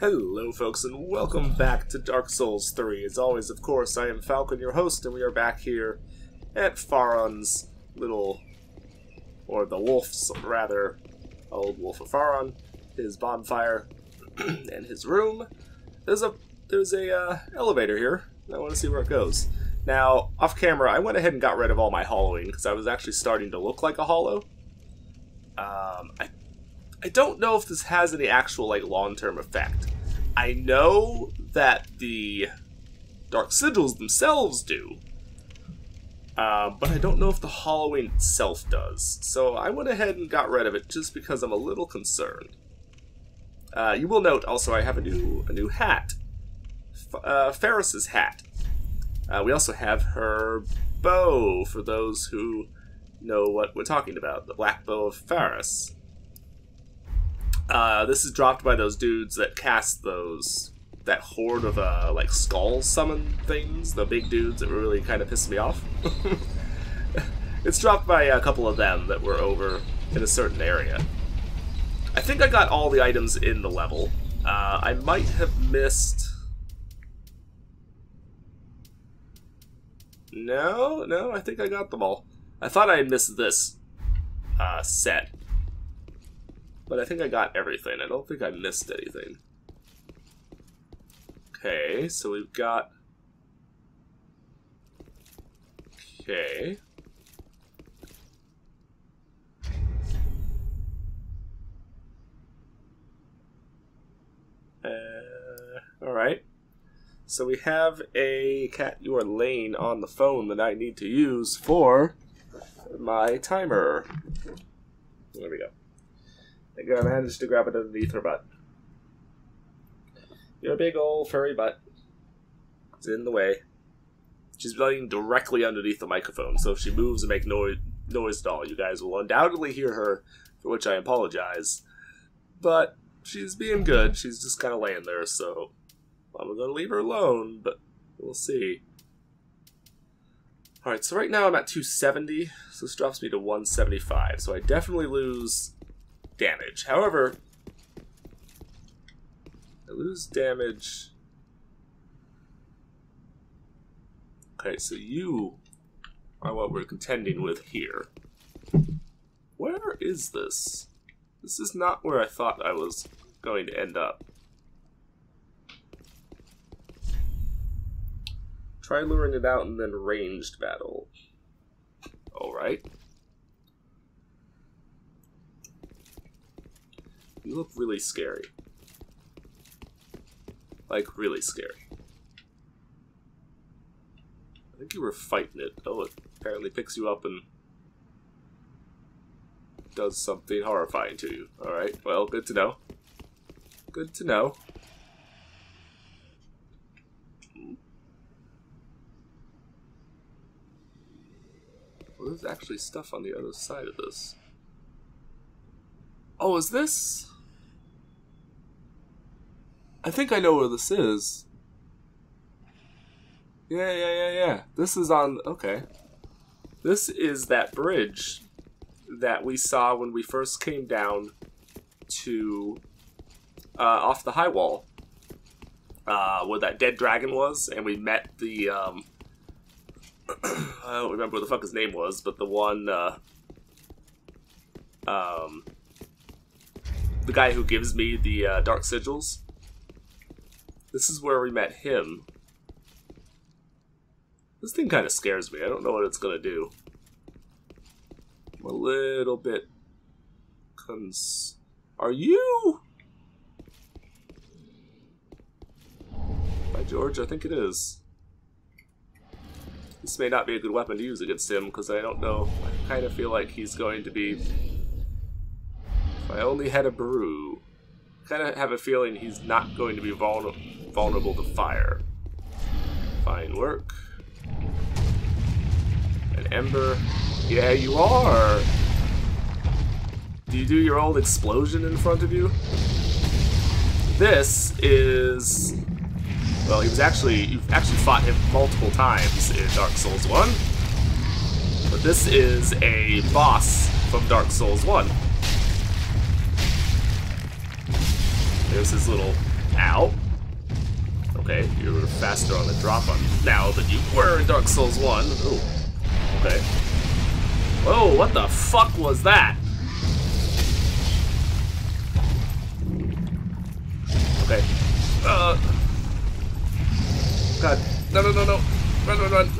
Hello, folks, and welcome back to Dark Souls 3. As always, of course, I am Falcon, your host, and we are back here at Farron's little, or the wolf's, rather, old wolf of Farron, his bonfire, and his room. There's a there's a uh, elevator here. I want to see where it goes. Now, off camera, I went ahead and got rid of all my hollowing because I was actually starting to look like a hollow. Um, I I don't know if this has any actual like long-term effect. I know that the dark sigils themselves do, uh, but I don't know if the hollowing itself does. So I went ahead and got rid of it just because I'm a little concerned. Uh, you will note also I have a new a new hat, F uh, Pharis's hat. Uh, we also have her bow for those who know what we're talking about, the black bow of Pharis. Uh, this is dropped by those dudes that cast those that horde of uh, like skull summon things, the big dudes that really kind of pissed me off. it's dropped by a couple of them that were over in a certain area. I think I got all the items in the level. Uh, I might have missed. No, no, I think I got them all. I thought I had missed this uh, set. But I think I got everything. I don't think I missed anything. Okay, so we've got... Okay. Uh, alright. So we have a cat you are laying on the phone that I need to use for my timer. There we go. I managed to grab it underneath her butt. Your big old furry butt. It's in the way. She's laying directly underneath the microphone, so if she moves and makes noise, noise at all, you guys will undoubtedly hear her, for which I apologize. But she's being good. She's just kind of laying there, so I'm gonna leave her alone, but we'll see. Alright, so right now I'm at 270, so this drops me to 175, so I definitely lose damage. However, I lose damage. Okay, so you are what we're contending with here. Where is this? This is not where I thought I was going to end up. Try luring it out and then ranged battle. Alright. You look really scary. Like, really scary. I think you were fighting it. Oh, it apparently picks you up and does something horrifying to you. Alright, well, good to know. Good to know. Well, there's actually stuff on the other side of this. Oh, is this? I think I know where this is. Yeah, yeah, yeah, yeah. This is on. Okay. This is that bridge that we saw when we first came down to uh, off the high wall, uh, where that dead dragon was, and we met the. Um, I don't remember what the fuck his name was, but the one. Uh, um, the guy who gives me the uh, dark sigils. This is where we met him. This thing kind of scares me. I don't know what it's going to do. I'm a little bit... Cons... Are you? By George, I think it is. This may not be a good weapon to use against him, because I don't know. I kind of feel like he's going to be... If I only had a brew... kind of have a feeling he's not going to be vulnerable vulnerable to fire. Fine work. An ember. Yeah, you are! Do you do your old explosion in front of you? This is... Well, he was actually... You've actually fought him multiple times in Dark Souls 1. But this is a boss from Dark Souls 1. There's his little Ow. Okay, you're faster on the drop on now than you were in Dark Souls 1. Ooh. Okay. Whoa, what the fuck was that? Okay. Uh. God. No, no, no, no. Run, run, run.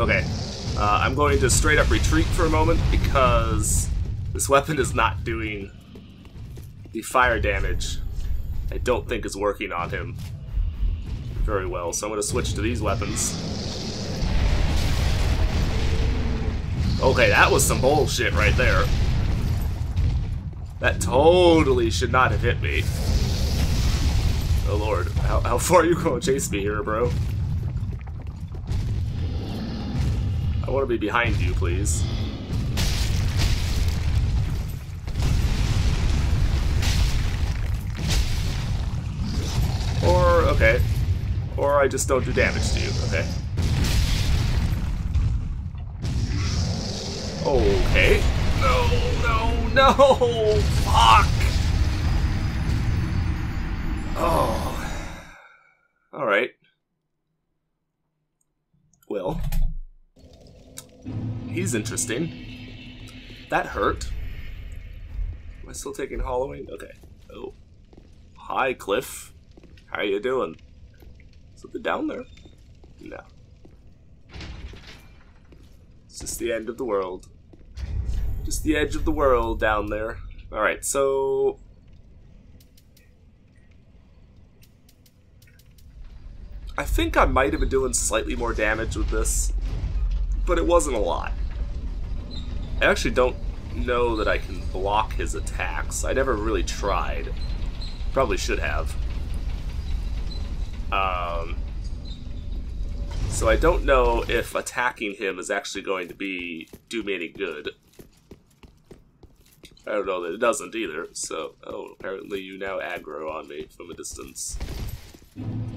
Okay. Uh, I'm going to straight up retreat for a moment because this weapon is not doing the fire damage I don't think is working on him very well. So I'm going to switch to these weapons. Okay, that was some bullshit right there. That totally should not have hit me. Oh lord, how, how far are you going to chase me here, bro? I want to be behind you, please. Or, okay. Or I just don't do damage to you, okay. Okay. No, no, no! Fuck! Oh. Alright. Well. He's interesting. That hurt. Am I still taking Halloween? Okay. Oh. Hi, Cliff. How you doing? Something down there? No. It's just the end of the world. Just the edge of the world down there. Alright, so... I think I might have been doing slightly more damage with this, but it wasn't a lot. I actually don't know that I can block his attacks. I never really tried. Probably should have. Um, so I don't know if attacking him is actually going to be do me any good. I don't know that it doesn't either, so... Oh, apparently you now aggro on me from a distance.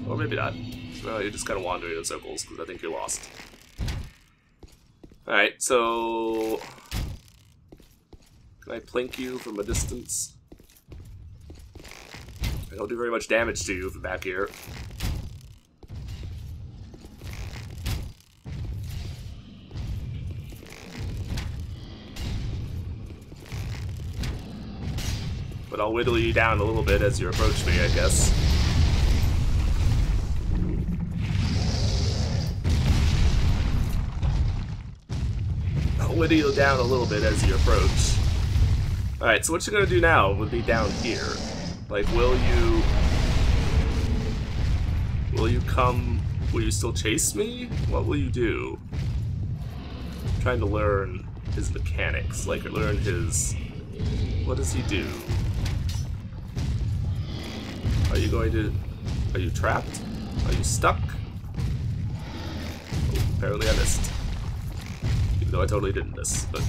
Or maybe not. Well, you're just kind of wandering in circles, because I think you're lost. Alright, so... Can I plink you from a distance? I don't do very much damage to you from back here. I'll whittle you down a little bit as you approach me, I guess. I'll whittle you down a little bit as you approach. Alright, so what you're gonna do now would be down here. Like, will you... Will you come... Will you still chase me? What will you do? I'm trying to learn his mechanics, like learn his... What does he do? Are you going to... Are you trapped? Are you stuck? Oh, apparently I missed. Even though I totally didn't miss, but...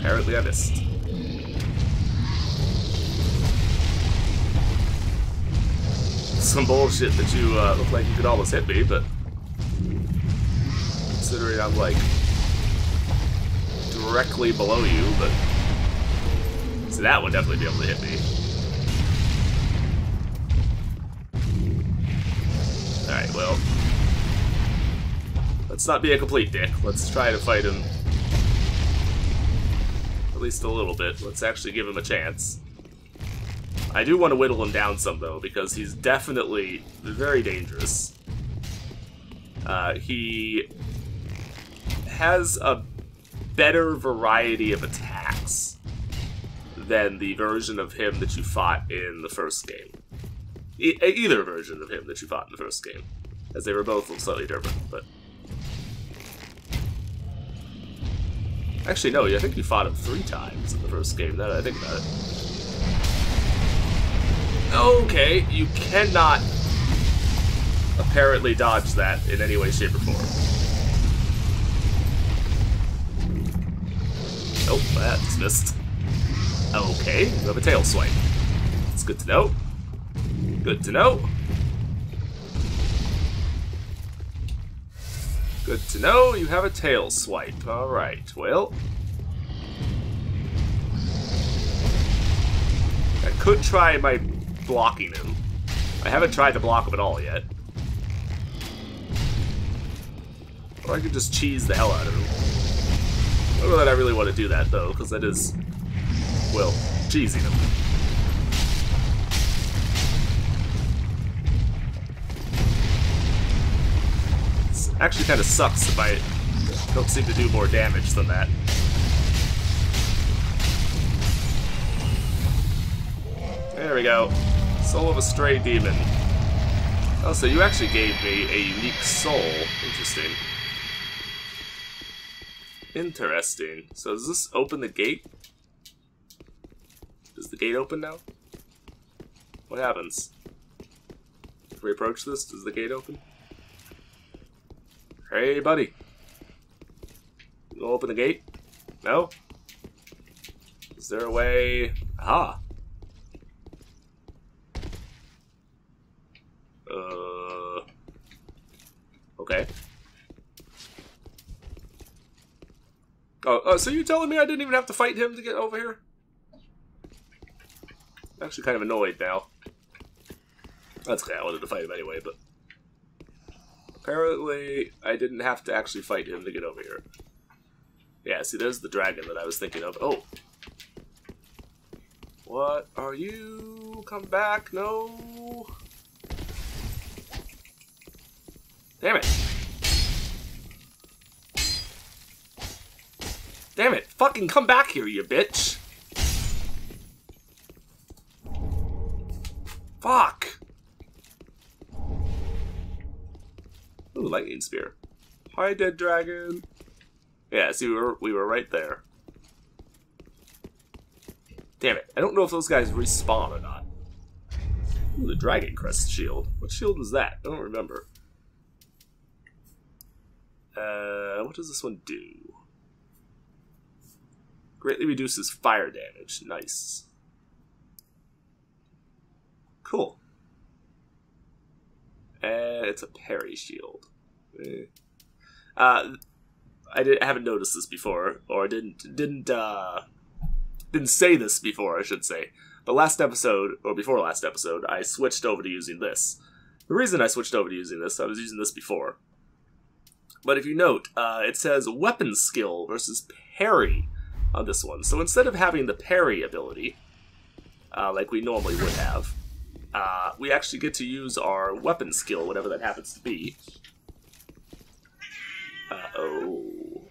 Apparently I missed. Some bullshit that you uh, look like you could almost hit me, but... Considering I'm like... Directly below you, but... So that would definitely be able to hit me. Let's not be a complete dick. Let's try to fight him. At least a little bit. Let's actually give him a chance. I do want to whittle him down some, though, because he's definitely very dangerous. Uh, he has a better variety of attacks than the version of him that you fought in the first game e either version of him that you fought in the first game, as they were both slightly different. But actually, no, I think you fought him three times in the first game. Now that I think about it. Okay, you cannot apparently dodge that in any way, shape, or form. Nope, that's missed. Okay, you have a tail swipe. It's good to know. Good to know. Good to know you have a tail swipe. Alright, well. I could try my blocking him. I haven't tried to block him at all yet. Or I could just cheese the hell out of him. I don't know that I really want to do that, though, because that is, well, cheesing him. Actually kind of sucks if I don't seem to do more damage than that. There we go. Soul of a Stray Demon. Oh, so you actually gave me a unique soul. Interesting. Interesting. So does this open the gate? Is the gate open now? What happens? If we approach this, does the gate open? Hey, buddy. You open the gate? No? Is there a way... Ah. Uh... Okay. Oh, uh, so you're telling me I didn't even have to fight him to get over here? I'm actually kind of annoyed now. That's okay, I wanted to fight him anyway, but... Apparently, I didn't have to actually fight him to get over here. Yeah, see, there's the dragon that I was thinking of. Oh! What are you? Come back, no! Damn it! Damn it! Fucking come back here, you bitch! Fuck! Ooh, lightning spear. Hi, dead dragon. Yeah, see, we were we were right there. Damn it! I don't know if those guys respawn or not. Ooh, the dragon crest shield. What shield was that? I don't remember. Uh, what does this one do? Greatly reduces fire damage. Nice. Cool. And it's a parry shield. Eh. Uh, I, did, I haven't noticed this before, or didn't didn't uh, didn't say this before, I should say. But last episode, or before last episode, I switched over to using this. The reason I switched over to using this, I was using this before. But if you note, uh, it says weapon skill versus parry on this one. So instead of having the parry ability, uh, like we normally would have, uh, we actually get to use our weapon skill, whatever that happens to be. Uh-oh.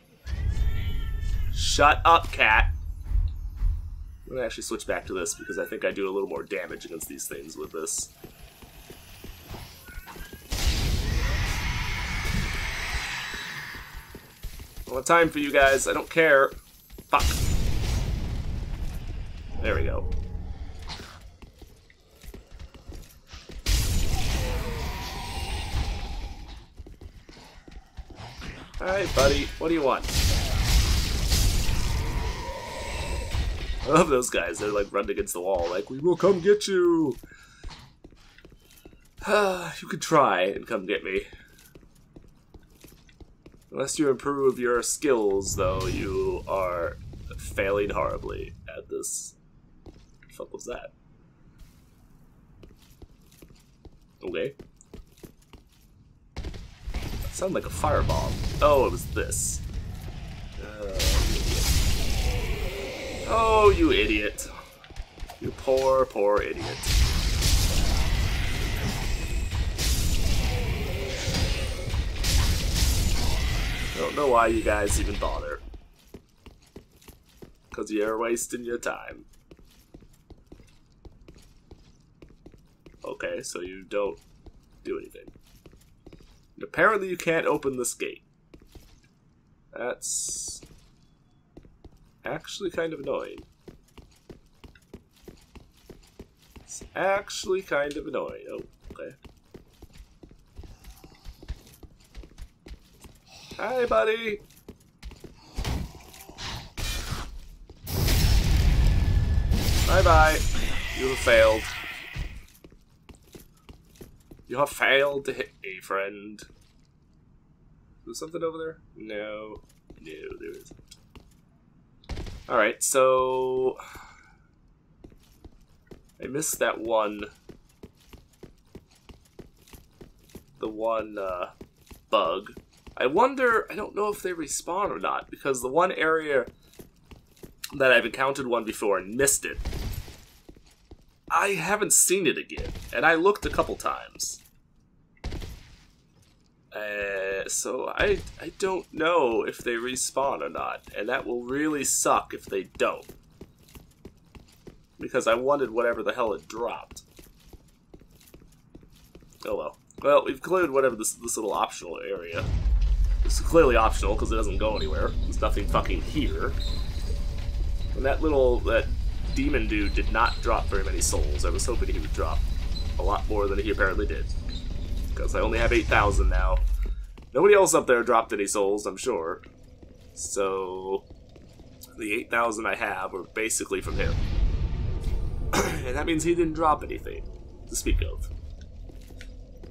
Shut up, cat! I'm gonna actually switch back to this because I think I do a little more damage against these things with this. Have time for you guys. I don't care. Fuck. There we go. Hi, buddy. What do you want? I love those guys. They're like running against the wall, like, we will come get you. you could try and come get me. Unless you improve your skills, though, you are failing horribly at this. What the fuck was that? Okay. Sounded like a firebomb. Oh, it was this. Uh, oh, you idiot. You poor, poor idiot. I don't know why you guys even bother. Because you're wasting your time. Okay, so you don't do anything. Apparently you can't open this gate. That's actually kind of annoying. It's actually kind of annoying. Oh, okay. Hi, buddy. Bye-bye. You have failed. You have failed to hit a friend. Is something over there? No. No, there isn't. Alright, so... I missed that one. The one uh, bug. I wonder. I don't know if they respawn or not because the one area that I've encountered one before and missed it. I haven't seen it again, and I looked a couple times. Uh, so I I don't know if they respawn or not, and that will really suck if they don't. Because I wanted whatever the hell it dropped. Oh well. Well, we've cleared whatever this this little optional area. It's clearly optional because it doesn't go anywhere. There's nothing fucking here. And that little that demon dude did not drop very many souls. I was hoping he would drop a lot more than he apparently did. Because I only have 8,000 now. Nobody else up there dropped any souls, I'm sure. So, the 8,000 I have are basically from him. and that means he didn't drop anything to speak of.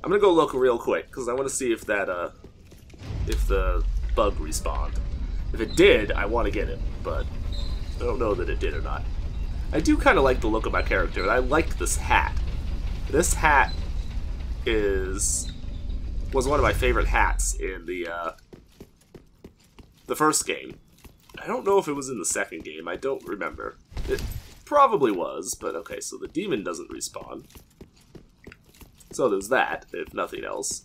I'm gonna go look real quick, because I want to see if that, uh, if the bug respawned. If it did, I want to get it, but I don't know that it did or not. I do kind of like the look of my character, and I like this hat. This hat is was one of my favorite hats in the uh, the first game. I don't know if it was in the second game. I don't remember. It probably was, but okay. So the demon doesn't respawn. So there's that, if nothing else.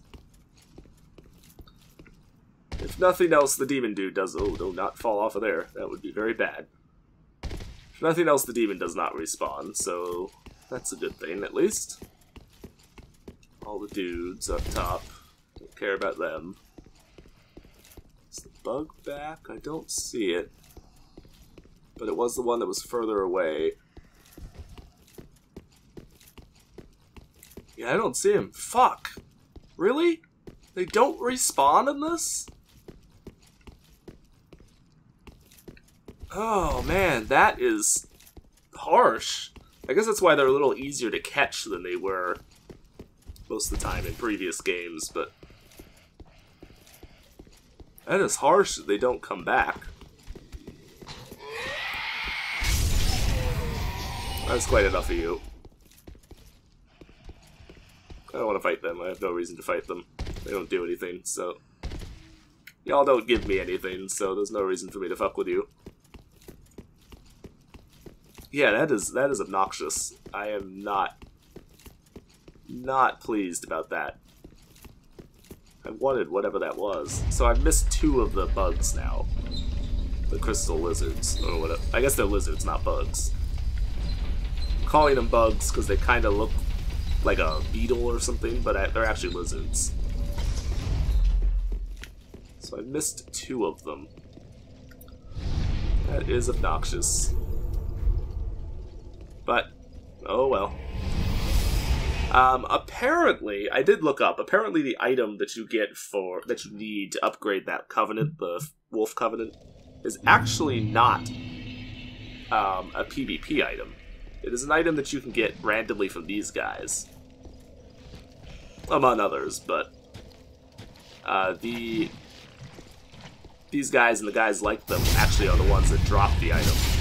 If nothing else, the demon dude does. Oh, do not fall off of there. That would be very bad. Nothing else, the demon does not respawn, so that's a good thing, at least. All the dudes up top. Don't care about them. Is the bug back? I don't see it. But it was the one that was further away. Yeah, I don't see him. Fuck! Really? They don't respawn in this? Oh man, that is harsh. I guess that's why they're a little easier to catch than they were most of the time in previous games, but that is harsh that they don't come back. That's quite enough of you. I don't want to fight them. I have no reason to fight them. They don't do anything, so... Y'all don't give me anything, so there's no reason for me to fuck with you. Yeah, that is that is obnoxious. I am not not pleased about that. I wanted whatever that was. So I've missed two of the bugs now. The crystal lizards, or whatever. I guess they're lizards, not bugs. I'm calling them bugs because they kind of look like a beetle or something, but they're actually lizards. So I missed two of them. That is obnoxious. But, oh well. Um, apparently, I did look up. Apparently, the item that you get for that you need to upgrade that covenant, the wolf covenant, is actually not um, a PvP item. It is an item that you can get randomly from these guys, among others. But uh, the these guys and the guys like them actually are the ones that drop the item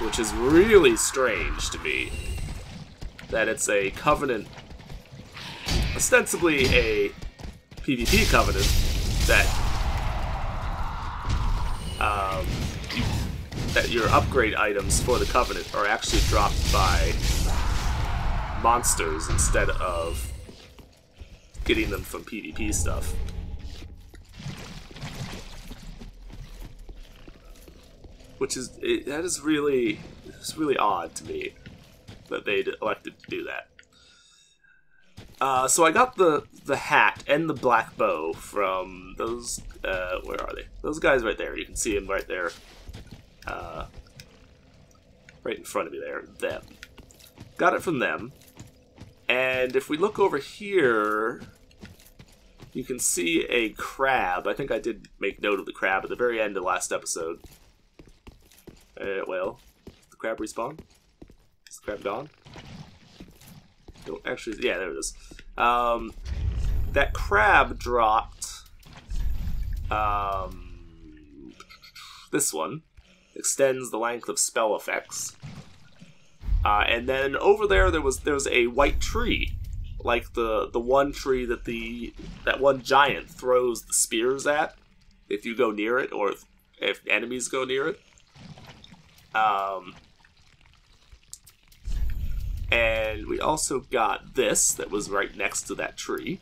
which is really strange to me. That it's a covenant, ostensibly a PvP covenant, that um, that your upgrade items for the covenant are actually dropped by monsters instead of getting them from PvP stuff. Which is it, that is really it's really odd to me that they elected to do that. Uh, so I got the the hat and the black bow from those. Uh, where are they? Those guys right there. You can see them right there. Uh, right in front of me there. Them. Got it from them. And if we look over here, you can see a crab. I think I did make note of the crab at the very end of last episode. Uh, well, the crab respawn? Is the crab gone? Don't actually, yeah, there it is. Um, that crab dropped, um, this one. Extends the length of spell effects. Uh, and then over there, there was there was a white tree, like the the one tree that the that one giant throws the spears at if you go near it, or if, if enemies go near it. Um, and we also got this that was right next to that tree.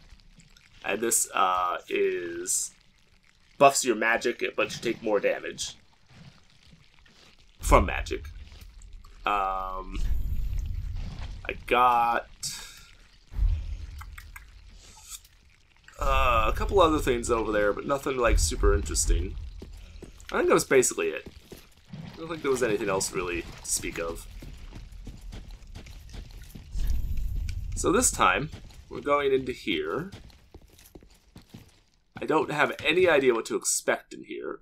And this uh, is buffs your magic, but you take more damage from magic. Um, I got uh, a couple other things over there, but nothing like super interesting. I think that was basically it. Don't think there was anything else really to speak of. So this time, we're going into here. I don't have any idea what to expect in here.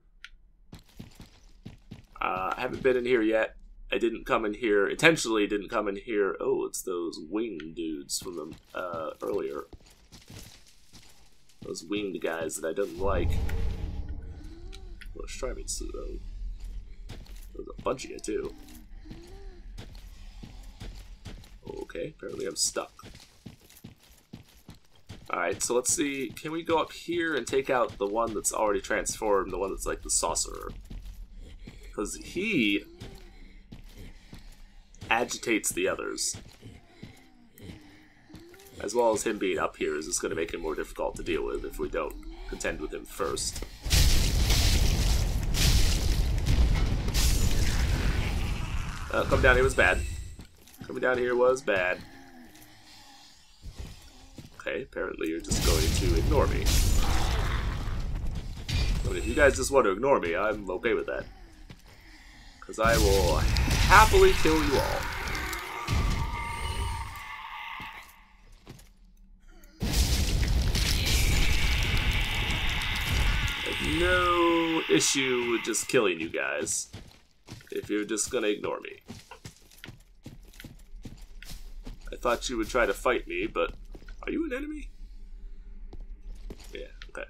Uh, I haven't been in here yet. I didn't come in here, intentionally didn't come in here. Oh, it's those winged dudes from the, uh, earlier. Those winged guys that I didn't like. Let's try me though. There's a bunch of you too. Okay, apparently I'm stuck. Alright, so let's see. Can we go up here and take out the one that's already transformed, the one that's like the sorcerer? Because he agitates the others. As well as him being up here is just going to make him more difficult to deal with if we don't contend with him first. Uh, coming down here was bad. Coming down here was bad. Okay, apparently you're just going to ignore me. But if you guys just want to ignore me, I'm okay with that. Because I will happily kill you all. no issue with just killing you guys if you're just gonna ignore me. I thought you would try to fight me, but are you an enemy? Yeah, okay.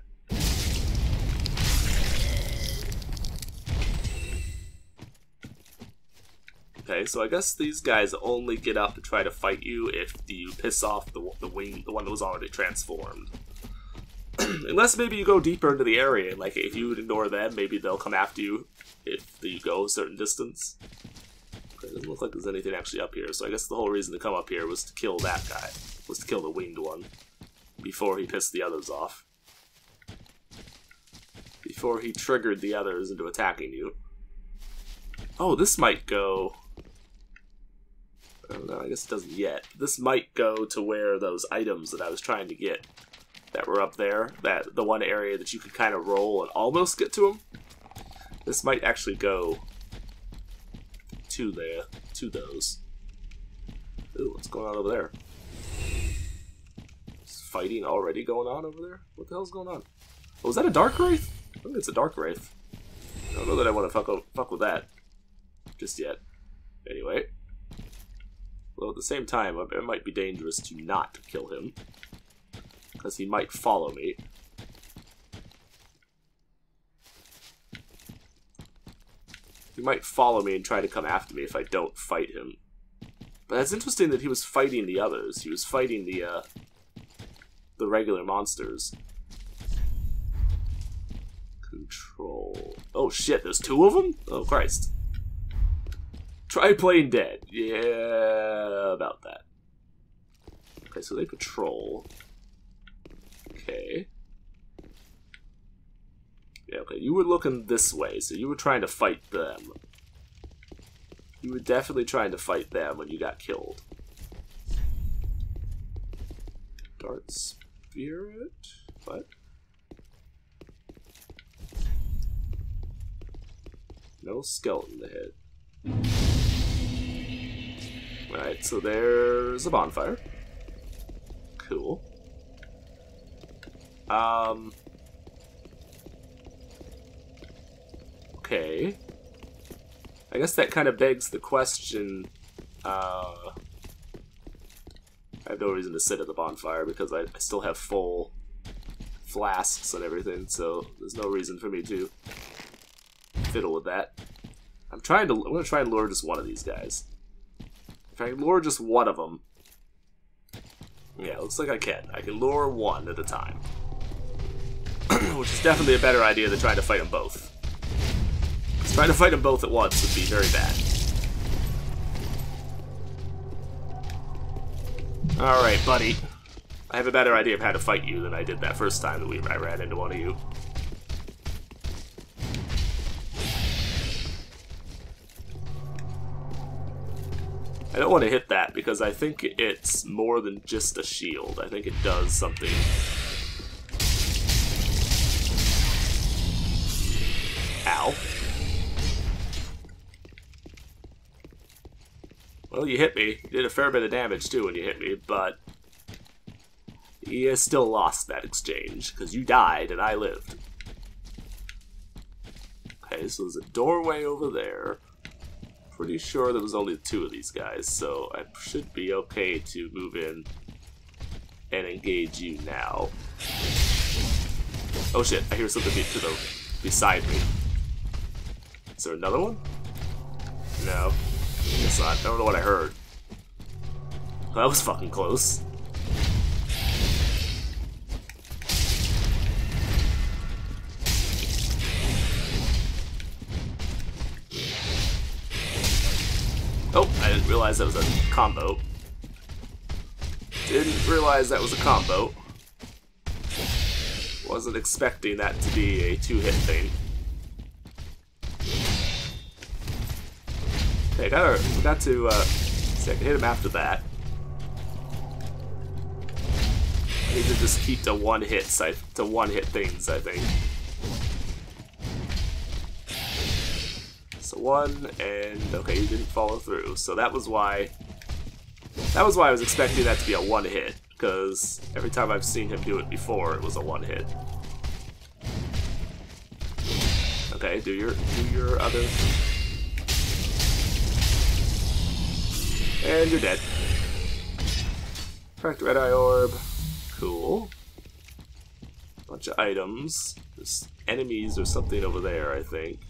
Okay, so I guess these guys only get up to try to fight you if you piss off the, the wing, the one that was already transformed. Unless maybe you go deeper into the area, like if you ignore them, maybe they'll come after you if you go a certain distance. Okay, doesn't look like there's anything actually up here, so I guess the whole reason to come up here was to kill that guy, was to kill the winged one, before he pissed the others off. Before he triggered the others into attacking you. Oh, this might go... I don't know, I guess it doesn't yet. This might go to where those items that I was trying to get that were up there, that the one area that you could kind of roll and almost get to them. This might actually go to there, to those. Ooh, what's going on over there? Is fighting already going on over there? What the hell's going on? Oh, is that a Dark Wraith? I think it's a Dark Wraith. I don't know that I want to fuck, fuck with that just yet. Anyway. Well, at the same time, it might be dangerous to not kill him because he might follow me. He might follow me and try to come after me if I don't fight him. But that's interesting that he was fighting the others. He was fighting the, uh, the regular monsters. Control. Oh shit, there's two of them? Oh Christ. Try playing dead. Yeah, about that. Okay, so they patrol. Okay. Yeah, okay, you were looking this way, so you were trying to fight them. You were definitely trying to fight them when you got killed. Dart Spirit? What? No skeleton ahead. Alright, so there's a bonfire. Cool. Um. Okay. I guess that kind of begs the question. Uh, I have no reason to sit at the bonfire because I, I still have full flasks and everything, so there's no reason for me to fiddle with that. I'm trying to. I'm gonna try and lure just one of these guys. If I lure just one of them. Yeah, looks like I can. I can lure one at a time. Which is definitely a better idea than trying to fight them both. Trying to fight them both at once would be very bad. Alright, buddy. I have a better idea of how to fight you than I did that first time that we I ran into one of you. I don't want to hit that because I think it's more than just a shield. I think it does something. Well, you hit me. You did a fair bit of damage too when you hit me, but he still lost that exchange because you died and I lived. Okay, so there's a doorway over there. Pretty sure there was only two of these guys, so I should be okay to move in and engage you now. Oh shit, I hear something to the beside me. Is there another one? No. Guess. I don't know what I heard. That was fucking close. Oh, I didn't realize that was a combo. Didn't realize that was a combo. Wasn't expecting that to be a two-hit thing. I got, I got to, uh, see, I can hit him after that. I need to just keep the one hit, to one hit things, I think. So one, and okay, you didn't follow through. So that was why, that was why I was expecting that to be a one hit, because every time I've seen him do it before, it was a one hit. Okay, do your, do your other And you're dead. Cracked red eye orb. Cool. Bunch of items. There's enemies or something over there, I think.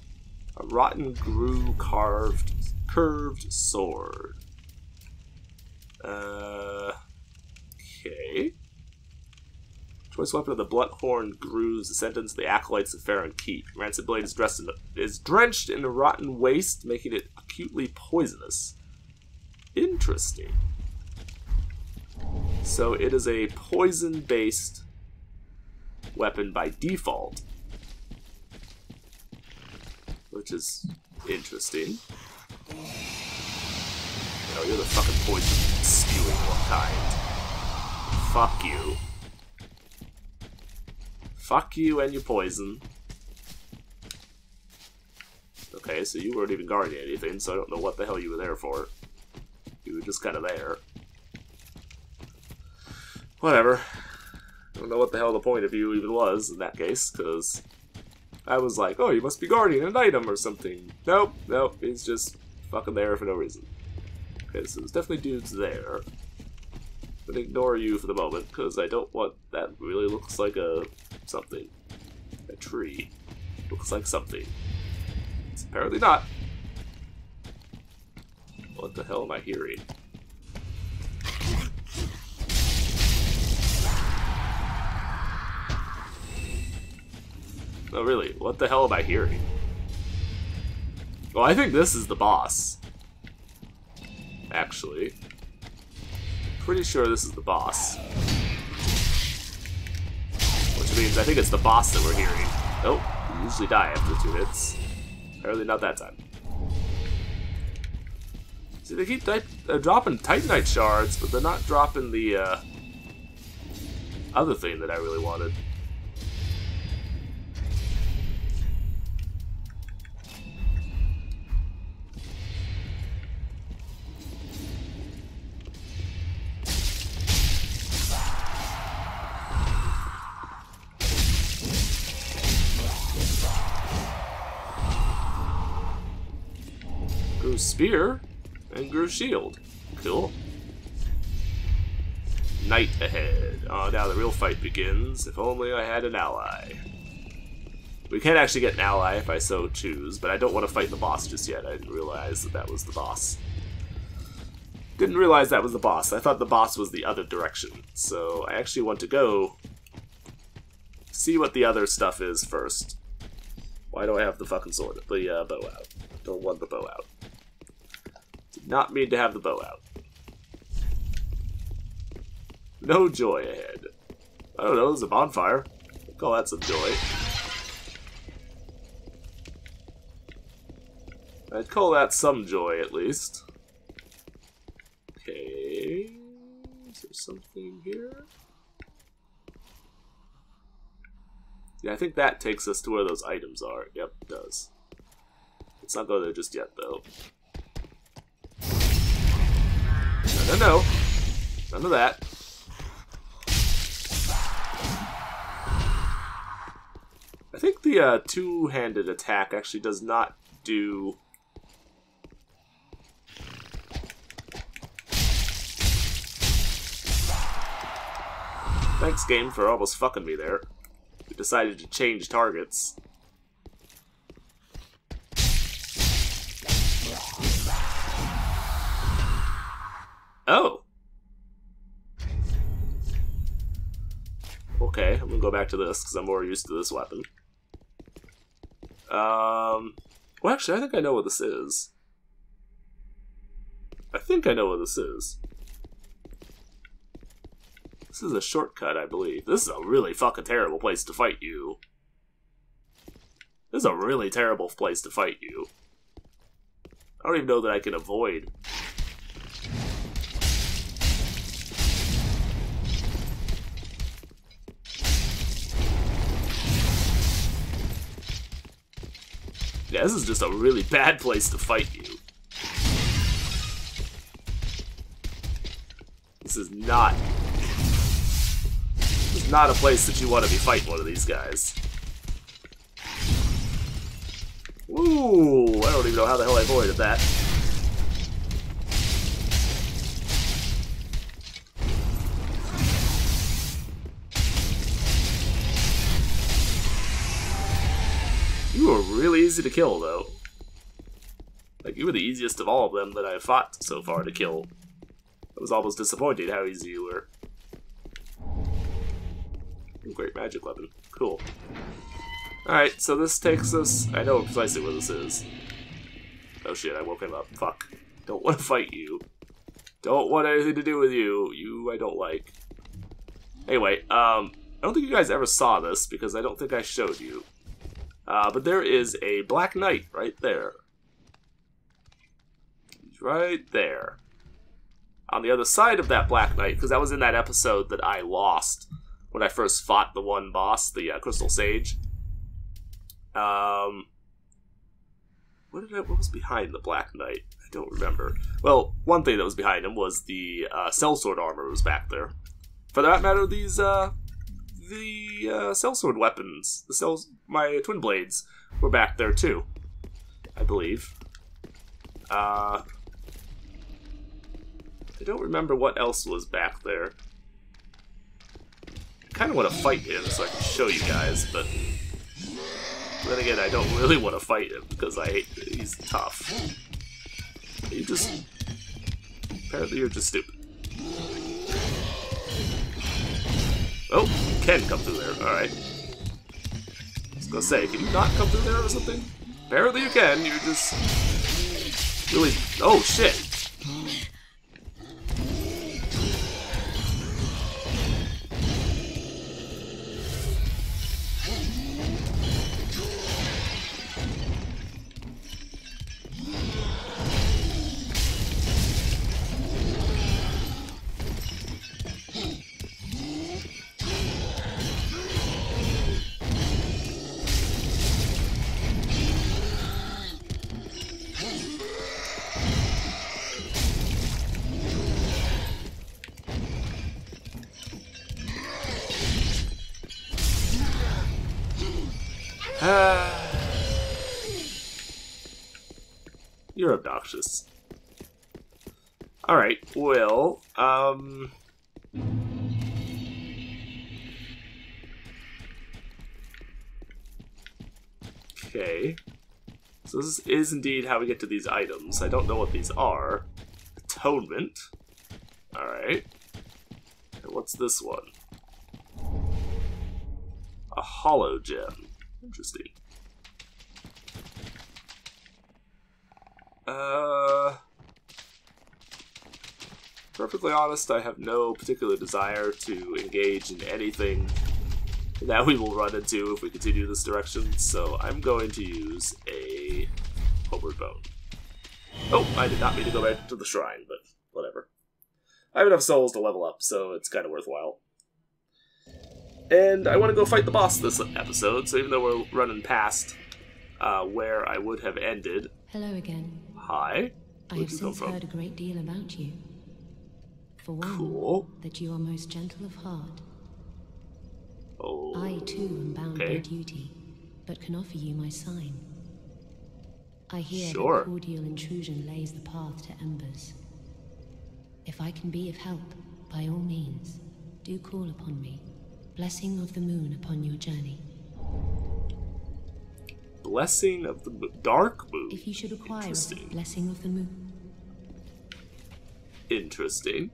A rotten Ghru carved curved sword. Uh okay. Choice weapon of the Bloodhorn Ghrus, descendants of the acolytes of Farron Keep. Rancid blade is dressed in is drenched in rotten waste, making it acutely poisonous. Interesting. So it is a poison-based weapon by default. Which is interesting. Oh, you're the fucking poison spewing one kind. Fuck you. Fuck you and your poison. Okay, so you weren't even guarding anything, so I don't know what the hell you were there for. You were just kind of there. Whatever. I don't know what the hell the point of you even was in that case, because I was like, oh, you must be guarding an item or something. Nope, nope, he's just fucking there for no reason. Okay, so there's definitely dudes there. Gonna ignore you for the moment, because I don't want... That really looks like a... something. A tree. Looks like something. It's apparently not. What the hell am I hearing? Oh, really? What the hell am I hearing? Well, I think this is the boss. Actually. Pretty sure this is the boss. Which means I think it's the boss that we're hearing. Nope, you usually die after two hits. Apparently not that time. See, they keep dropping Titanite shards, but they're not dropping the uh, other thing that I really wanted. spear and Ghru Shield. Cool. Night ahead. Oh, now the real fight begins. If only I had an ally. We can actually get an ally if I so choose, but I don't want to fight the boss just yet. I didn't realize that that was the boss. Didn't realize that was the boss. I thought the boss was the other direction. So I actually want to go see what the other stuff is first. Why do I have the fucking sword? The uh, bow out. Don't want the bow out. Did not mean to have the bow out. No joy ahead. I don't know, there's a bonfire. Call that some joy. I'd call that some joy, at least. Okay... Is there something here? Yeah, I think that takes us to where those items are. Yep, it does. Let's not go there just yet, though. No, no, no. None of that. I think the uh, two-handed attack actually does not do... Thanks, game, for almost fucking me there We decided to change targets. Oh! Okay, I'm gonna go back to this, because I'm more used to this weapon. Um... Well, actually, I think I know what this is. I think I know what this is. This is a shortcut, I believe. This is a really fucking terrible place to fight you. This is a really terrible place to fight you. I don't even know that I can avoid. Yeah, this is just a really bad place to fight you. This is not This is not a place that you want to be fighting one of these guys. Ooh, I don't even know how the hell I avoided that. Easy to kill, though. Like, you were the easiest of all of them that I've fought so far to kill. I was almost disappointed how easy you were. Great magic weapon. Cool. Alright, so this takes us... I know precisely where this is. Oh shit, I woke him up. Fuck. Don't want to fight you. Don't want anything to do with you. You I don't like. Anyway, um, I don't think you guys ever saw this because I don't think I showed you. Uh, but there is a Black Knight right there. He's right there. On the other side of that Black Knight, because that was in that episode that I lost when I first fought the one boss, the uh, Crystal Sage. Um, what did I, what was behind the Black Knight? I don't remember. Well, one thing that was behind him was the uh, Sellsword armor was back there. For that matter, these uh, the uh, Sellsword weapons, the cells, my twin blades, were back there too. I believe. Uh, I don't remember what else was back there I kind of want to fight him so I can show you guys, but then again, I don't really want to fight him because I hate he's tough. You just apparently you're just stupid. Oh, can come through there. All right. I was gonna say, can you not come through there or something? Apparently you can. You're just really. Oh shit. You're obnoxious. Alright, well, um... Okay. So this is indeed how we get to these items. I don't know what these are. Atonement. Alright. And what's this one? A hollow gem. Interesting. Uh, perfectly honest, I have no particular desire to engage in anything that we will run into if we continue this direction, so I'm going to use a homeward bone. Oh, I did not mean to go back to the shrine, but whatever. I have enough souls to level up, so it's kind of worthwhile. And I want to go fight the boss this episode, so even though we're running past uh, where I would have ended... Hello again. Hi. I have since heard a great deal about you. For one, cool. that you are most gentle of heart. Oh, I too am bound okay. by duty, but can offer you my sign. I hear Sure. that cordial intrusion lays the path to embers. If I can be of help, by all means, do call upon me. Blessing of the moon upon your journey. Blessing of the Mo- Dark Moon. If you should acquire a Interesting. blessing of the moon, Interesting.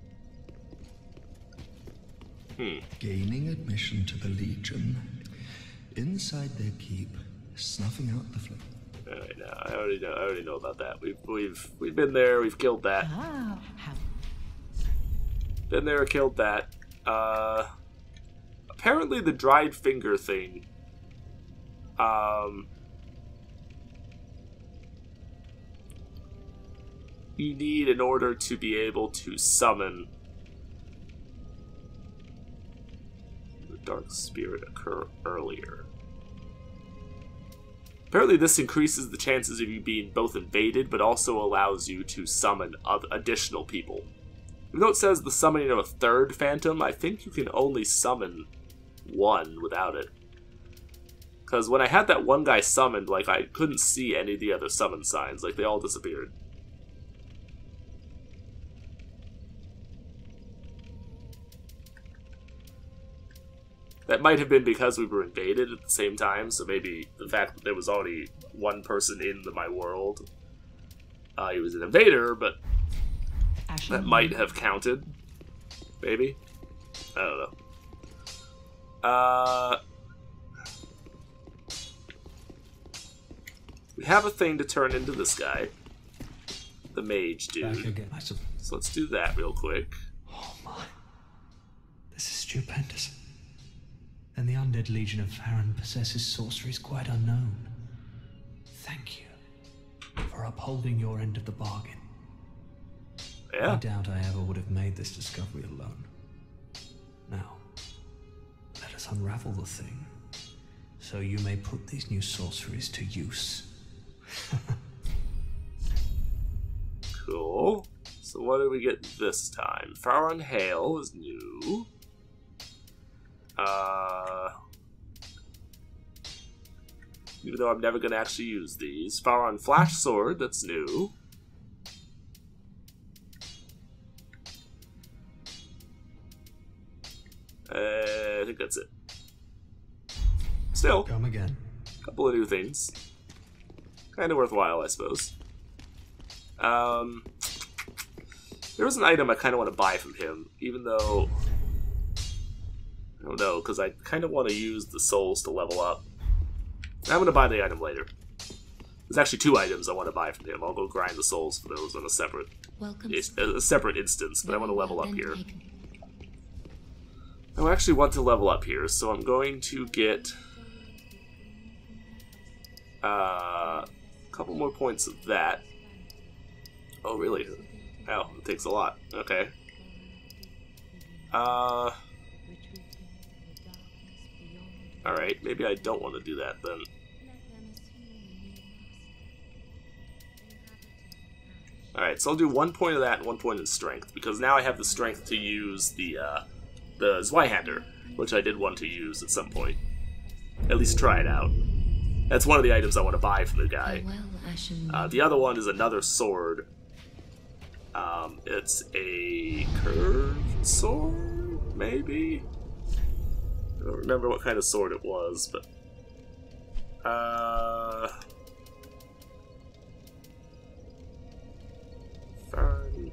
Gaining admission to the Legion. Inside their keep, snuffing out the flame. Alright, now I already know. I already know about that. We've we've we've been there. We've killed that. ah, have Been there. Killed that. Uh, apparently the dried finger thing. Um, you need in order to be able to summon the dark spirit occur earlier. Apparently, this increases the chances of you being both invaded, but also allows you to summon additional people. Even though it says the summoning of a third phantom, I think you can only summon one without it. Because when I had that one guy summoned, like, I couldn't see any of the other summon signs. Like, they all disappeared. That might have been because we were invaded at the same time, so maybe the fact that there was already one person in the, my world. Uh, he was an invader, but that might have counted. Maybe. I don't know. Uh, we have a thing to turn into this guy. The mage dude. So let's do that real quick. Oh my. This is stupendous. And the undead legion of Farron possesses sorceries quite unknown. Thank you for upholding your end of the bargain. Yeah. I doubt I ever would have made this discovery alone. Now, unravel the thing, so you may put these new sorceries to use. Cool. So what do we get this time? Farron Hail is new. Uh, even though I'm never going to actually use these. Farron Flash Sword, that's new. Uh, I think that's it. Still, Come again. A couple of new things. Kind of worthwhile, I suppose. Um, there was an item I kind of want to buy from him, even though I don't know, because I kind of want to use the souls to level up. I'm going to buy the item later. There's actually two items I want to buy from him. I'll go grind the souls for those on a separate welcome. a separate instance, but I want to level up here. I actually want to level up here, so I'm going to get uh, a couple more points of that. Oh, really? Oh, it takes a lot. Okay. Uh. Alright, maybe I don't want to do that then. Alright, so I'll do one point of that and one point in strength, because now I have the strength to use the, uh, the Zweihander, which I did want to use at some point. At least try it out. That's one of the items I want to buy from the guy. Uh, the other one is another sword. Um, it's a curved sword, maybe? I don't remember what kind of sword it was, but. Uh.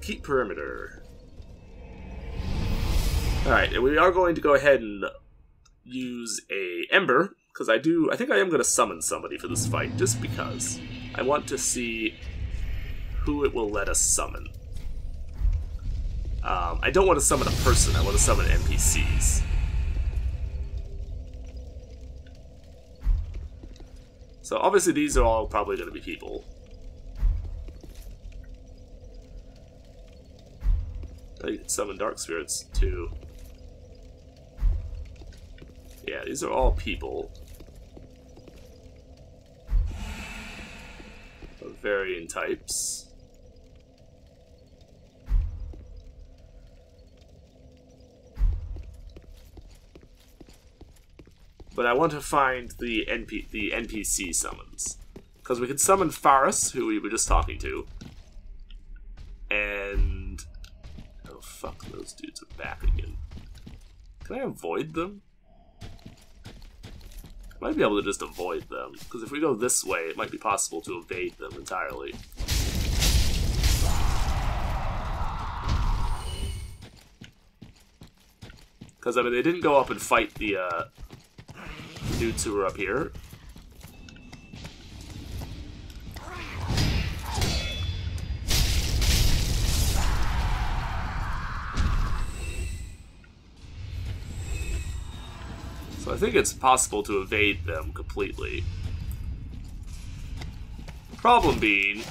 Keep perimeter. Alright, and we are going to go ahead and use a Ember, because I do, I think I am going to summon somebody for this fight, just because. I want to see who it will let us summon. Um, I don't want to summon a person, I want to summon NPCs. So obviously these are all probably going to be people. I summon dark spirits too. Yeah, these are all people. Varying types. But I want to find the NP the NPC summons. Because we could summon Pharis, who we were just talking to. And oh fuck, those dudes are back again. Can I avoid them? Might be able to just avoid them, because if we go this way, it might be possible to evade them entirely. Because, I mean, they didn't go up and fight the, uh, dudes who were up here. So I think it's possible to evade them completely. Problem being,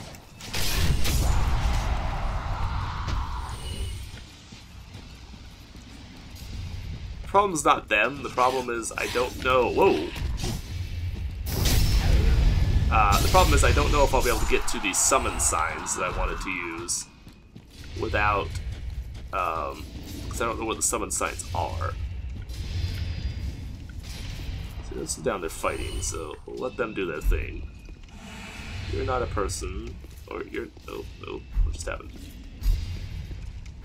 problem's not them. The problem is I don't know. Whoa. Uh, the problem is I don't know if I'll be able to get to the summon signs that I wanted to use without, um, because I don't know what the summon signs are. This is down there fighting, so let them do their thing. You're not a person, or you're, oh, oh, what just happened?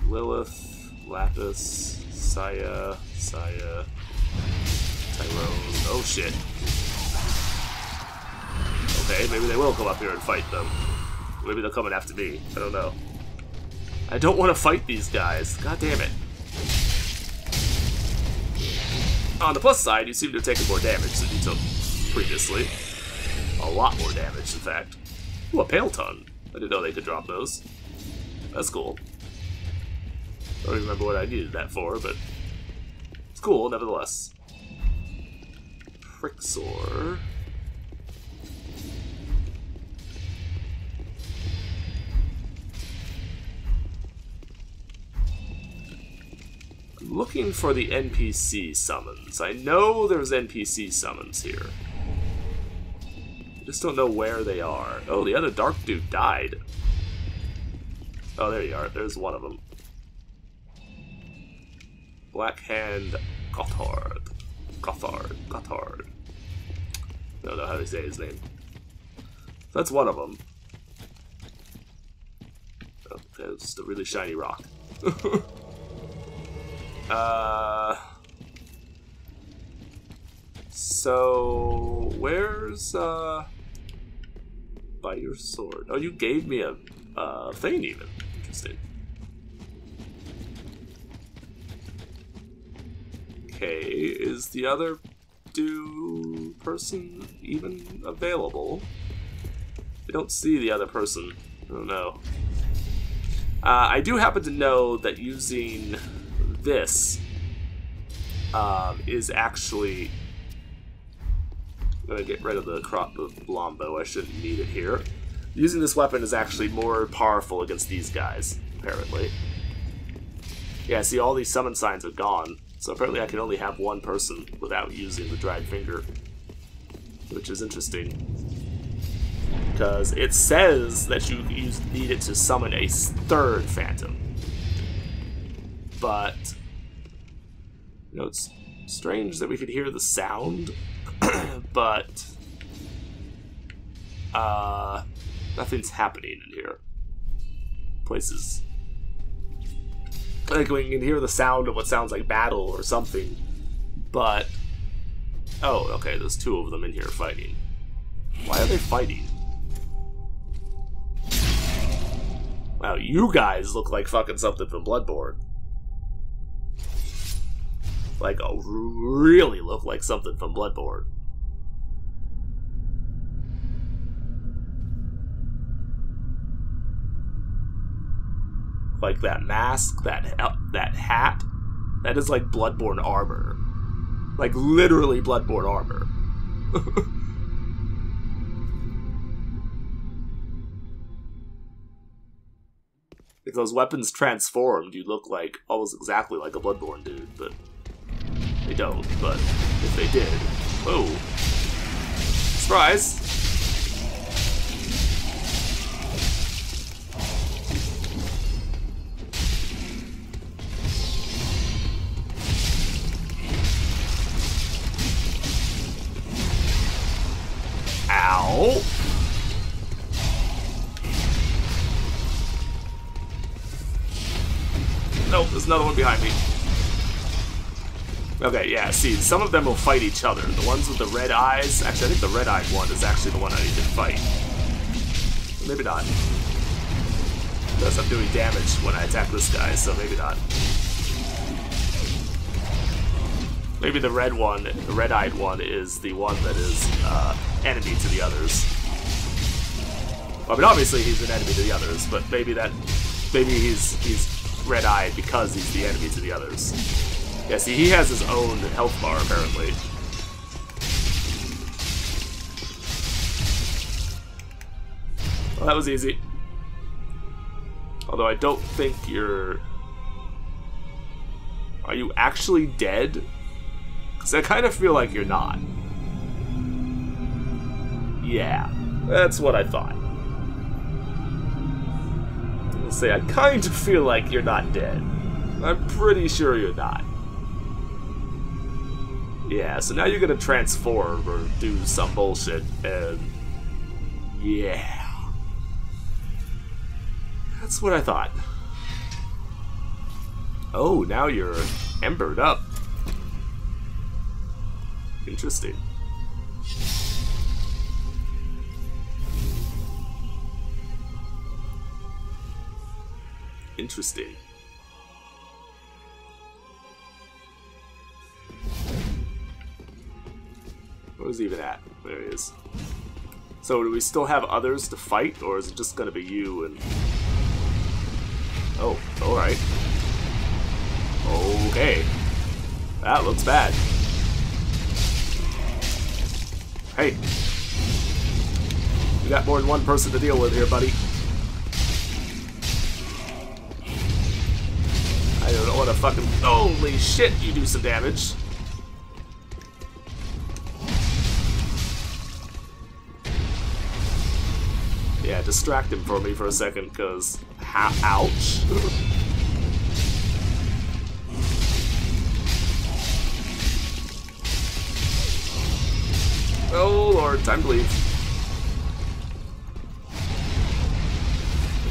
Lilith, Lapis, Saya, Saya, Tyrone. Oh shit. Okay, maybe they will come up here and fight them. Maybe they're coming after me. I don't know. I don't want to fight these guys. God damn it. On the plus side, you seem to have taken more damage than you took previously. A lot more damage, in fact. Ooh, a Pale Tongue. I didn't know they could drop those. That's cool. I don't remember what I needed that for, but it's cool nevertheless. Prixor. Looking for the NPC summons. I know there's NPC summons here. I just don't know where they are. Oh, the other dark dude died. Oh, there you are. There's one of them. Black Hand Gotthard. Gotthard. Gotthard. I don't know how to say his name. That's one of them. Oh, that's just a really shiny rock. uh. So, where's, uh. By your sword? Oh, you gave me a uh, thing, even. Interesting. Okay, is the other do person even available? I don't see the other person. I don't know. Uh, I do happen to know that using this um, is actually. I'm gonna get rid of the crop of Blombo. I shouldn't need it here. Using this weapon is actually more powerful against these guys, apparently. Yeah, see, all these summon signs are gone. So apparently I can only have one person without using the dried finger. Which is interesting. Because it says that you need it to summon a third phantom. But, you know, it's strange that we could hear the sound, but uh, nothing's happening in here. Places like we can hear the sound of what sounds like battle or something. But oh, okay, there's two of them in here fighting. Why are they fighting? Wow, you guys look like fucking something from Bloodborne. Like, really look like something from Bloodborne. Like that mask, that that hat, that is like Bloodborne armor. Like literally Bloodborne armor. if those weapons transformed, you look like almost exactly like a Bloodborne dude, but they don't. But if they did, whoa, surprise! Ow! Nope, there's another one behind me. Okay, yeah, see, some of them will fight each other. The ones with the red eyes, actually, I think the red-eyed one is actually the one I need to fight. Maybe not. Because I'm doing damage when I attack this guy, so maybe not. Maybe the red one, the red-eyed one, is the one that is uh, enemy to the others. I mean, obviously he's an enemy to the others, but maybe that, maybe he's he's red-eyed because he's the enemy to the others. Yeah, see, he has his own health bar, apparently. Well, that was easy. Although I don't think you're... Are you actually dead? Because I kind of feel like you're not. Yeah, that's what I thought. Say I kind of feel like you're not dead. I'm pretty sure you're not. Yeah, so now you're gonna transform or do some bullshit, and yeah. That's what I thought. Oh, now you're embered up. Interesting. Interesting. Where was he even at? There he is. So do we still have others to fight, or is it just gonna be you and... Oh, alright. Okay. That looks bad. Hey. You got more than one person to deal with here, buddy. I don't want to fucking... Holy shit, you do some damage. Distract him for me for a second, because... Ouch. oh lord, time to leave.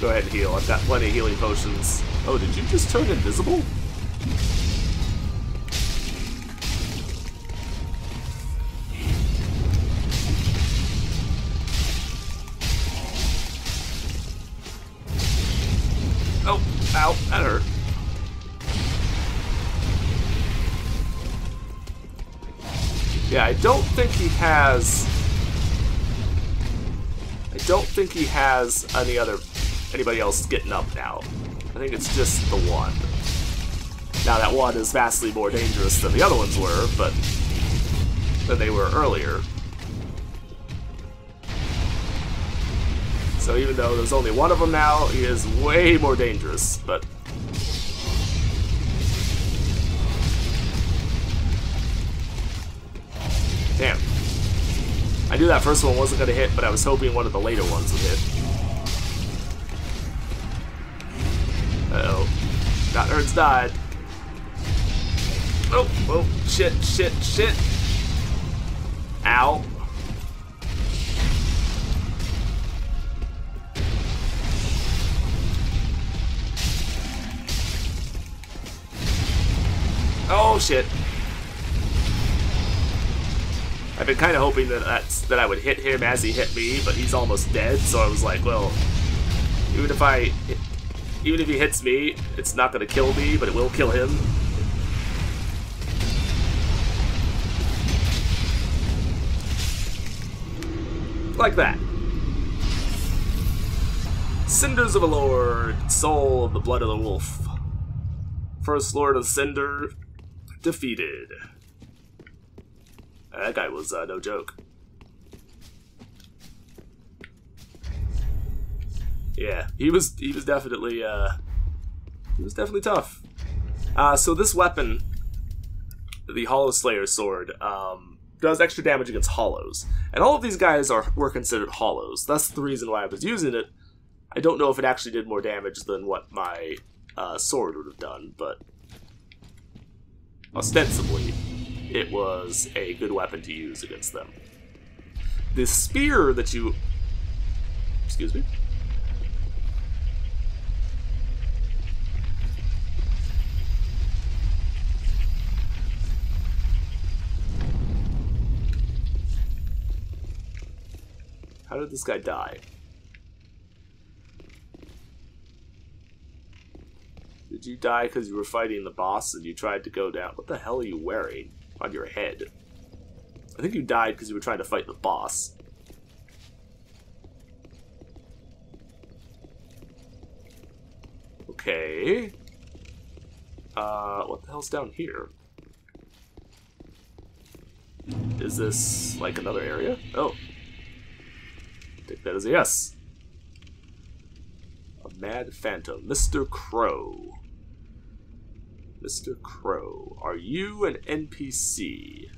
Go ahead and heal. I've got plenty of healing potions. Oh, did you just turn invisible? Has... I don't think he has any other... anybody else getting up now. I think it's just the one. Now that one is vastly more dangerous than the other ones were, but... than they were earlier. So even though there's only one of them now, he is way more dangerous, but... I knew that first one wasn't going to hit, but I was hoping one of the later ones would hit. Uh-oh. Not Ernst died. Oh, oh, shit, shit, shit. Ow. Oh shit. I've been kind of hoping that that's, that I would hit him as he hit me, but he's almost dead, so I was like, well, even if I even if he hits me, it's not going to kill me, but it will kill him. Like that. Cinders of a Lord, Soul of the Blood of the Wolf. First Lord of Cinder, defeated. That guy was uh, no joke. Yeah, he was he was definitely uh, he was definitely tough. Uh, so this weapon, the Hollow Slayer sword, um, does extra damage against hollows, and all of these guys are were considered hollows. That's the reason why I was using it. I don't know if it actually did more damage than what my uh, sword would have done, but ostensibly, it was a good weapon to use against them. The spear that you, excuse me. How did this guy die? Did you die because you were fighting the boss and you tried to go down? What the hell are you wearing on your head? I think you died because you were trying to fight the boss. Okay. Uh, what the hell's down here? Is this, like, another area? Oh, Take that as a yes. A mad phantom. Mr. Crow. Mr. Crow. Are you an NPC?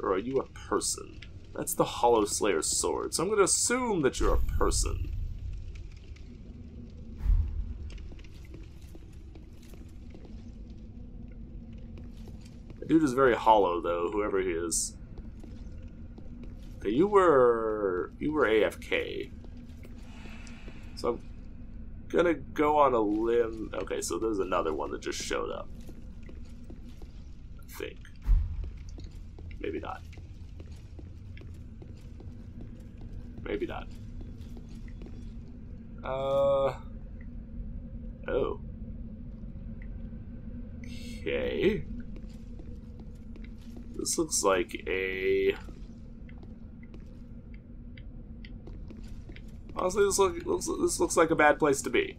Or are you a person? That's the Hollow Slayer's sword, so I'm going to assume that you're a person. The dude is very hollow, though, whoever he is. You were you were AFK. So I'm gonna go on a limb. Okay, so there's another one that just showed up. I think. Maybe not. Maybe not. Uh. Oh. Okay. This looks like a Honestly, this, look, looks, this looks like a bad place to be.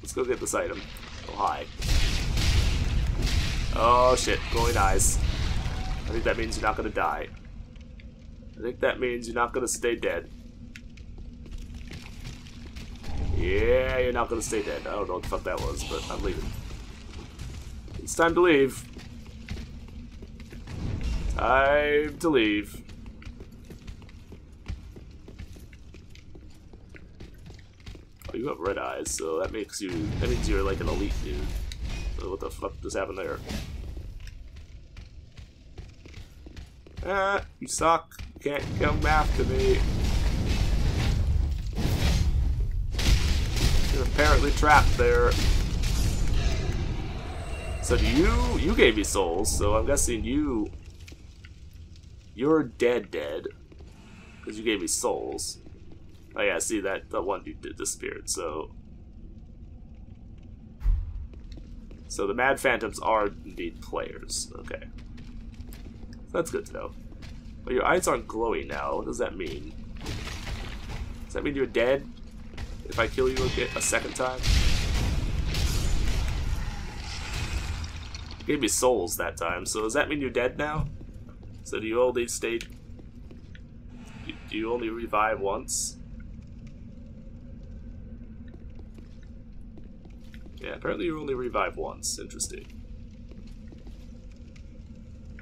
Let's go get this item. Oh, hi. Oh, shit. Glowing eyes. I think that means you're not gonna die. I think that means you're not gonna stay dead. Yeah, you're not gonna stay dead. I don't know what the fuck that was, but I'm leaving. It's time to leave. Time to leave. You have red eyes, so that makes you. That means you're like an elite dude. What the fuck just happened there? Ah, you suck. Can't come after me. You're apparently trapped there. So do you you gave me souls, so I'm guessing you you're dead dead. Because you gave me souls. Oh yeah, see that the one dude did disappeared, so So the Mad Phantoms are indeed players. Okay. That's good to know. But your eyes aren't glowing now. What does that mean? Does that mean you're dead? If I kill you a second time? You gave me souls that time, so does that mean you're dead now? So do you only stay... Do you only revive once? Yeah, apparently you only revive once. Interesting.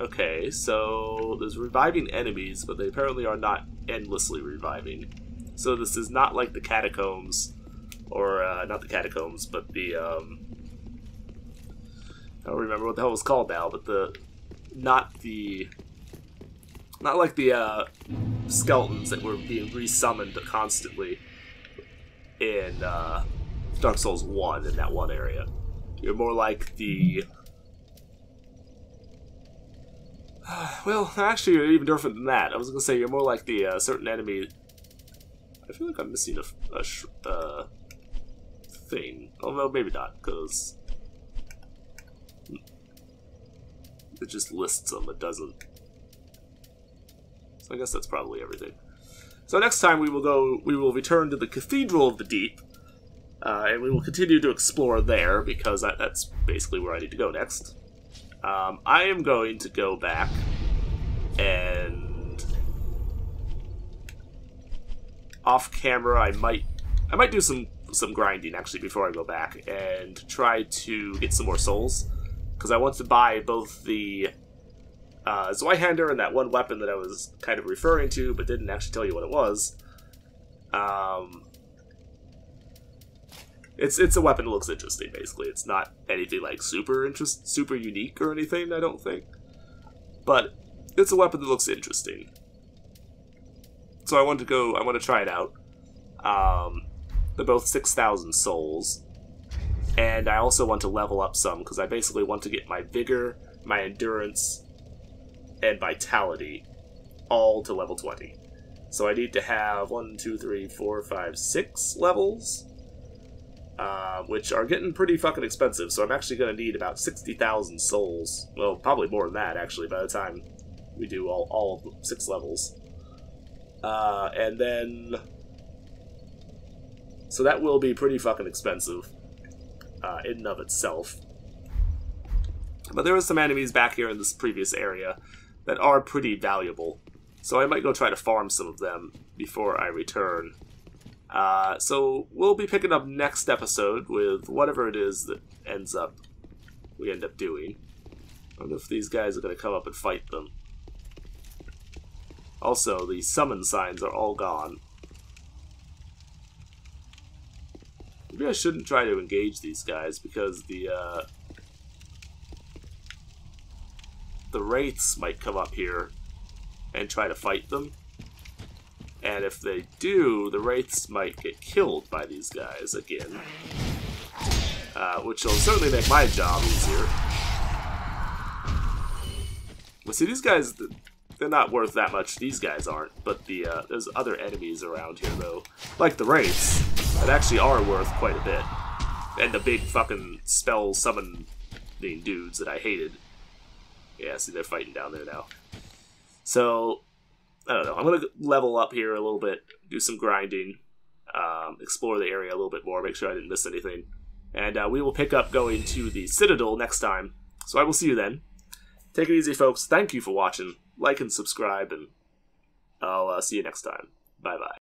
Okay, so there's reviving enemies, but they apparently are not endlessly reviving. So this is not like the catacombs, or uh, not the catacombs, but the um, I don't remember what the hell it was called now, but the not the not like the uh, skeletons that were being resummoned constantly in uh, Dark Souls 1 in that one area. You're more like the. well, actually, you're even different than that. I was to say you're more like the uh, certain enemy I feel like I'm missing a, a uh, thing. Although maybe not, because it just lists them. It doesn't. So I guess that's probably everything. So next time we will go. We will return to the Cathedral of the Deep, uh, and we will continue to explore there because that, that's basically where I need to go next. Um, I am going to go back and off camera. I might I might do some some grinding actually before I go back and try to get some more souls because I want to buy both the uh, Zweihander and that one weapon that I was kind of referring to but didn't actually tell you what it was. Um, it's it's a weapon that looks interesting. Basically, it's not anything like super interest, super unique or anything. I don't think, but it's a weapon that looks interesting. So I want to go. I want to try it out. Um, they're both six thousand souls, and I also want to level up some because I basically want to get my vigor, my endurance, and vitality all to level twenty. So I need to have one, two, three, four, five, six levels uh, which are getting pretty fucking expensive. So I'm actually going to need about 60,000 souls. Well, probably more than that, actually, by the time we do all, all six levels. Uh, and then... So that will be pretty fucking expensive uh, in and of itself. But there are some enemies back here in this previous area that are pretty valuable. So I might go try to farm some of them before I return. Uh, so we'll be picking up next episode with whatever it is that ends up we end up doing. I wonder if these guys are going to come up and fight them. Also, the summon signs are all gone. Maybe I shouldn't try to engage these guys because the uh, the wraiths might come up here and try to fight them. And if they do, the Wraiths might get killed by these guys again. Uh, which will certainly make my job easier. Well, see, these guys, they're not worth that much. These guys aren't, but the uh, there's other enemies around here, though. Like the Wraiths, that actually are worth quite a bit. And the big fucking spell summoning dudes that I hated. Yeah, see, they're fighting down there now. So, I don't know. I'm gonna level up here a little bit, do some grinding, um, explore the area a little bit more, make sure I didn't miss anything, and uh, we will pick up going to the Citadel next time. So I will see you then. Take it easy, folks. Thank you for watching. Like and subscribe, and I'll uh, see you next time. Bye bye.